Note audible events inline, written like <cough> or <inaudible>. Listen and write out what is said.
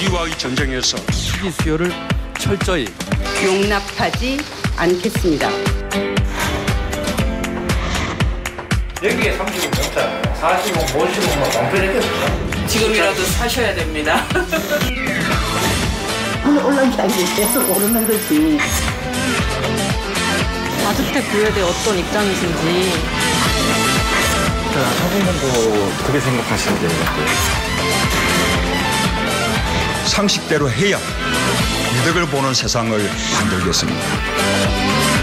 우리와의 전쟁에서 투기 수요를 철저히 용납하지 않겠습니다. 여기에 30은 경찰, 40은 50은 뭐 낭패됐겠어. 지금이라도 사셔야 됩니다. <laughs> 올라가는 게 계속 오르는 거지. 다주택 부여에 대해 어떤 입장이신지 한국만도 그렇게 생각하시는데 상식대로 해야 이득을 보는 세상을 만들겠습니다.